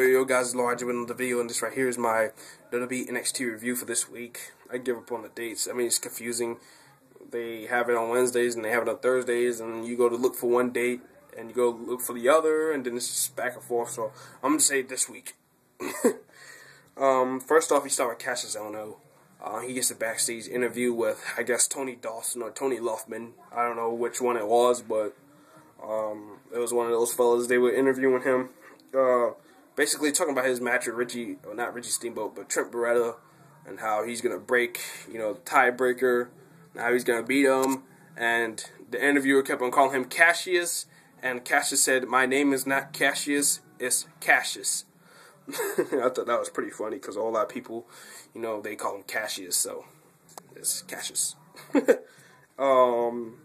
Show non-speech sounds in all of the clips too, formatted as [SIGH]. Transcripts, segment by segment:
Yo, guys, Lord, you the video, and this right here is my WWE NXT review for this week. I give up on the dates. I mean, it's confusing. They have it on Wednesdays and they have it on Thursdays, and you go to look for one date and you go look for the other, and then it's just back and forth. So I'm gonna say this week. [LAUGHS] um, first off, you start with Kassius Ohno. Uh, he gets a backstage interview with, I guess, Tony Dawson or Tony Luffman. I don't know which one it was, but um, it was one of those fellas. They were interviewing him. Uh, basically talking about his match with Richie, not Richie Steamboat, but Trent Beretta, and how he's gonna break, you know, tiebreaker, and how he's gonna beat him. And the interviewer kept on calling him Cassius, and Cassius said, "My name is not Cassius, it's Cassius." [LAUGHS] I thought that was pretty funny because a lot of people, you know, they call him Cassius, so it's Cassius. [LAUGHS] um,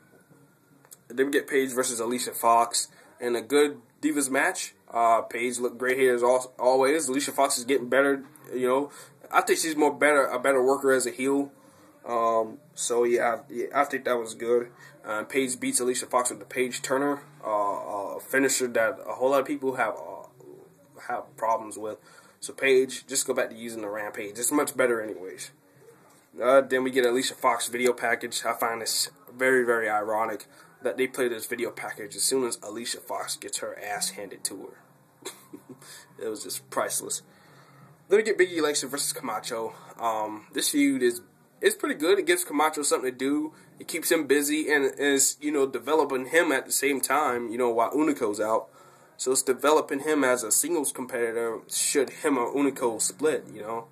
then we get Paige versus Alicia Fox in a good Divas match. Uh, Paige looked great here as always. Alicia Fox is getting better. You know, I think she's more better, a better worker as a heel. Um, so yeah, yeah, I think that was good. Uh, Paige beats Alicia Fox with the Paige Turner, uh, a finisher that a whole lot of people have uh, have problems with. So Paige, just go back to using the Rampage. It's much better, anyways. Uh, then we get Alicia Fox video package. I find this very, very ironic that they play this video package as soon as Alicia Fox gets her ass handed to her. It was just priceless. Then we get Biggie Langston versus Camacho. Um, this feud is is pretty good. It gives Camacho something to do. It keeps him busy and is you know developing him at the same time. You know while Hunico's out, so it's developing him as a singles competitor. Should him or Unico split, you know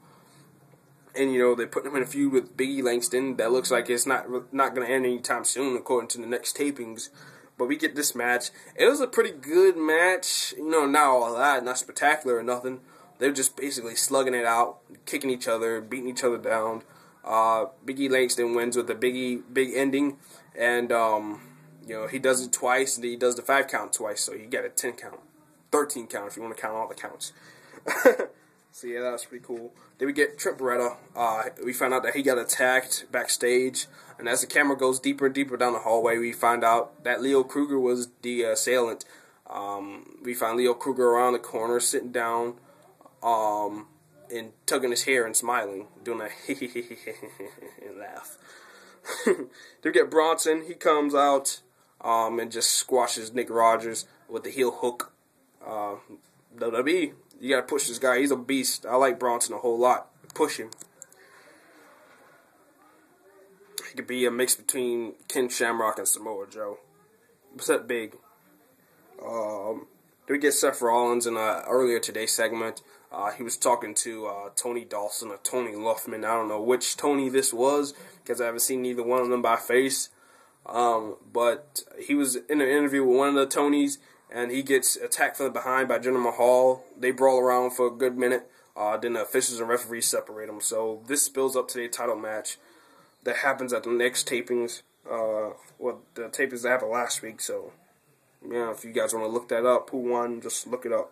and you know they put him in a feud with Biggie Langston. That looks like it's not not going to end anytime soon, according to the next tapings. But we get this match. It was a pretty good match. You know, not all that, not spectacular or nothing. They're just basically slugging it out, kicking each other, beating each other down. Uh, Biggie Langston wins with a biggie big ending, and um, you know he does it twice, and he does the five count twice, so you get a ten count, thirteen count if you want to count all the counts. [LAUGHS] So yeah, that was pretty cool. Then we get Trent Beretta. Uh, we find out that he got attacked backstage, and as the camera goes deeper and deeper down the hallway, we find out that Leo Kruger was the assailant. Um, we find Leo Kruger around the corner, sitting down, um, and tugging his hair and smiling, doing a laugh. then we get Bronson. He comes out um, and just squashes Nick Rogers with the heel hook. Uh, WWE you gotta push this guy. He's a beast. I like Bronson a whole lot. Push him. He could be a mix between Ken Shamrock and Samoa Joe. What's that big? Um, did we get Seth Rollins in a earlier today segment? Uh, he was talking to uh, Tony Dawson or Tony Luffman. I don't know which Tony this was because I haven't seen either one of them by face. Um, but he was in an interview with one of the Tonys, and he gets attacked from behind by Jinder Mahal. They brawl around for a good minute. Uh, then the officials and referees separate them. So this spills up to the title match that happens at the next tapings. Uh, well, the tapings that happened last week. So, yeah, if you guys want to look that up, who won, just look it up.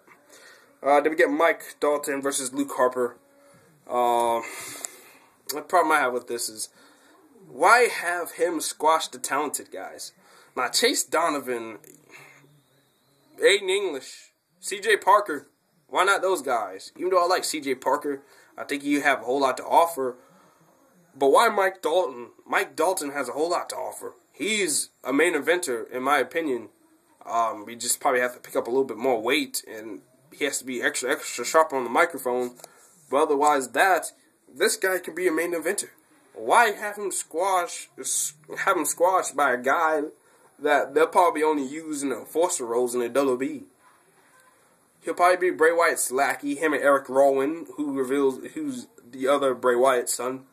Uh, then we get Mike Dalton versus Luke Harper. Uh, the problem I have with this is why have him squash the talented guys? Now, Chase Donovan, Aiden English, C.J. Parker. Why not those guys? Even though I like C.J. Parker, I think you have a whole lot to offer. But why Mike Dalton? Mike Dalton has a whole lot to offer. He's a main eventer, in my opinion. Um, we just probably have to pick up a little bit more weight, and he has to be extra, extra sharp on the microphone. But otherwise, that this guy can be a main eventer. Why have him squash? Have him squashed by a guy that they'll probably only use in the enforcer roles in the WWE. He'll probably be Bray Wyatt's lackey, him and Eric Rowan, who reveals who's the other Bray Wyatt's son.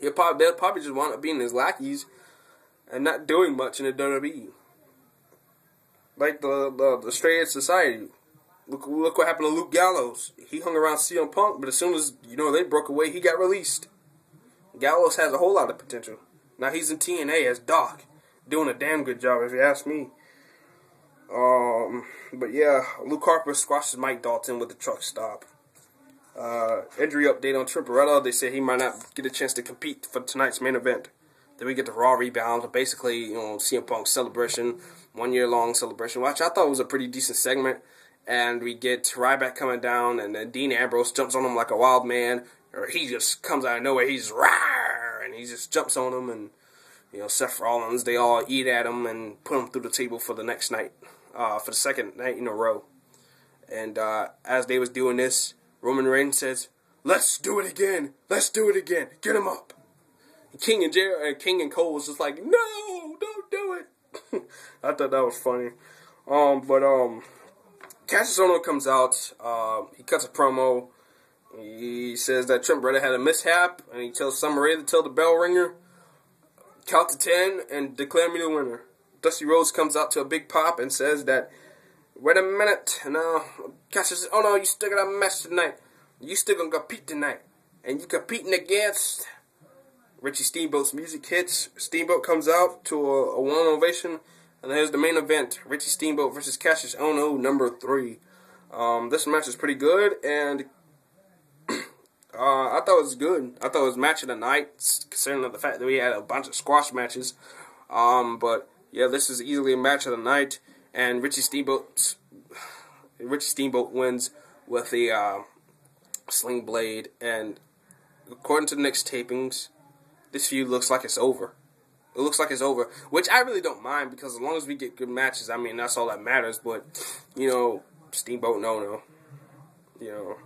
He'll probably they'll probably just wind up being his lackeys and not doing much in the WWE. Like the the, the straight edge society. Look look what happened to Luke Gallows. He hung around CM Punk, but as soon as you know they broke away, he got released. Gallows has a whole lot of potential. Now he's in TNA as Doc doing a damn good job, if you ask me. Um, but yeah, Luke Harper squashes Mike Dalton with the truck stop. Uh, injury update on Trent Beretta. They say he might not get a chance to compete for tonight's main event. Then we get the Raw rebound, basically, you know, CM Punk celebration, one year long celebration, which I thought it was a pretty decent segment. and we get Ryback coming down, and then Dean Ambrose jumps on him like a wild man, or he just comes out of nowhere. He's rawr, and he just jumps on him, and you know Seth Rollins. They all eat at him and put him through the table for the next night, uh, for the second night in a row. And uh, as they was doing this, Roman Reigns says, "Let's do it again. Let's do it again. Get him up." King and Jer- and King and Cole was just like, "No, don't do it." [LAUGHS] I thought that was funny. Um, but um, Kassius Ohno comes out. Uh, he cuts a promo. He says that Trent Beretta had a mishap, and he tells Summer Rae to tell the bell ringer, count to ten, and declare me the winner. Dusty Rhodes comes out to a big pop and says that, wait a minute, now, Cassius oh no, you still got a match tonight. You still gonna compete tonight. And you competing against Richie Steamboat's music hits. Steamboat comes out to a, a one ovation and here's the main event: Richie Steamboat versus Kassius Ohno, number three. Um, this match is pretty good, and I thought it was good. I thought it was match of the night, considering the fact that we had a bunch of squash matches. Um, but yeah, this is easily a match of the night, and Richie Steamboat, Richie Steamboat wins with the uh, sling blade, and according to the next tapings, this feud looks like it's over. It looks like it's over, which I really don't mind because as long as we get good matches, I mean that's all that matters. But you know, Steamboat, no, no, you know,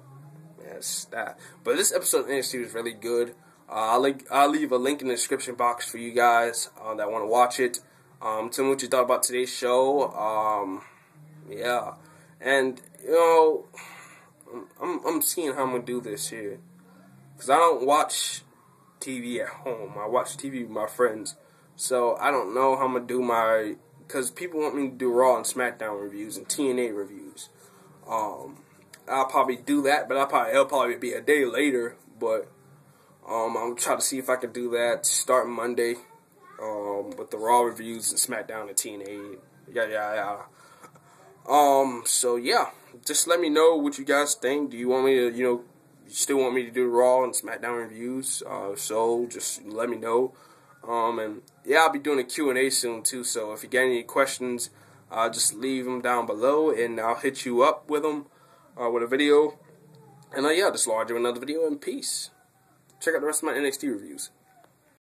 yes, that. But this episode of NXT was really good. Uh, I'll link, I'll leave a link in the description box for you guys uh, that want to watch it. Um, tell me what you thought about today's show. Um, yeah, and you know, I'm I'm seeing how I'm gonna do this here because I don't watch TV at home. I watch TV with my friends. So I don't know how I'm gonna do my because people want me to do Raw and SmackDown reviews and TNA reviews. Um, I'll probably do that, but I'll probably it'll probably be a day later. But um, I'm trying to see if I can do that Start Monday um, with the Raw reviews and SmackDown and TNA. Yeah, yeah, yeah. Um, so yeah, just let me know what you guys think. Do you want me to, you know, you still want me to do Raw and SmackDown reviews? Uh, so just let me know. Um, and yeah, I'll be doing a Q&A soon too. So if you got any questions, uh, just leave them down below, and I'll hit you up with them uh, with a video. And uh, yeah, just lodge you another video, in peace. Check out the rest of my NXT reviews.